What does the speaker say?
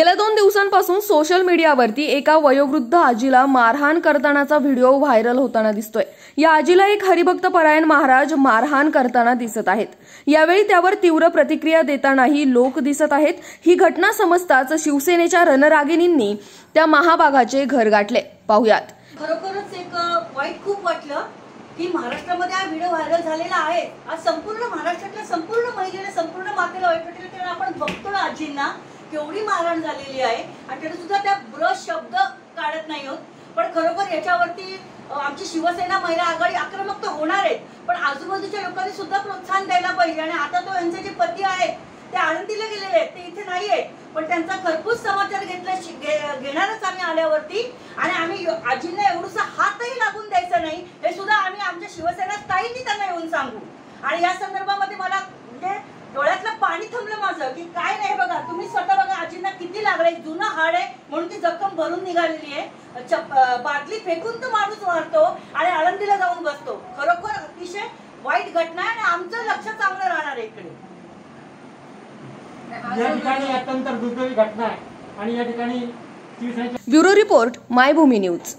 गेल्या दोन दिवसांपासून सोशल मीडियावरती एका वयोवृद्ध आजीला मारहाण करतानाचा व्हिडिओ व्हायरल होताना दिसतोय. या आजीला एक हरिभक्त परायण महाराज मारहाण करताना दिसत आहेत. यावेळी त्यावर तीव्र प्रतिक्रिया देतानाही लोक दिसत आहेत. ही घटना समजताच शिवसेनेच्या रणरागिणींनी त्या महाभागाचे घर गाठले. पाहुयात. खरोखरच एक वाईट खूप वाटलं की महाराष्ट्रामध्ये हा व्हिडिओ व्हायरल झालेला आहे. आज संपूर्ण महाराष्ट्रातल्या संपूर्ण महिलेला संपूर्ण मातेला वाईट वाटेल कारण आपण बघतो आजींना. केवढी मारहाण झालेली आहे आणि तरी सुद्धा त्या ब्रश शब्द काढत नाही आहोत पण खरोखर याच्यावरती आमची शिवसेना महिला आघाडी आक्रमक तर होणार आहेत पण आजूबाजूच्या लोकांनी सुद्धा प्रोत्साहन द्यायला पाहिजे. आणि आता तो यांचे जे पती आहेत ते आळंदीला गेलेले आहेत ते इथे नाही आहेत. पण त्यांचा खरपूस समाचार घेतला घेणारच आम्ही आल्यावरती. आणि आम्ही आजींना एवढंसा हातही लागून द्यायचा नाही हे सुद्धा आम्ही आमच्या शिवसेना ताईंनी त्यांना येऊन सांगू. आणि या संदर्भामध्ये मला म्हणजे डोळ्यातलं पाणी थांबलं माझं की काय नाही बघा तुम्ही स्वतः बघा आजींना किती लागलंय जुनं हाड आहे म्हणून ती जखम भरून निघालेली आहे. चप- बाटली फेकून तर माणूस मारतो आणि आळंदीला जाऊन बसतो. खरोखर अतिशय वाईट घटना आहे आणि आमचं लक्ष चांगलं राहणार आहे इकडे. या ठिकाणी अत्यंत दुर्दैवी घटना आहे. आणि या ठिकाणी ब्युरो रिपोर्ट मायभूमी न्यूज.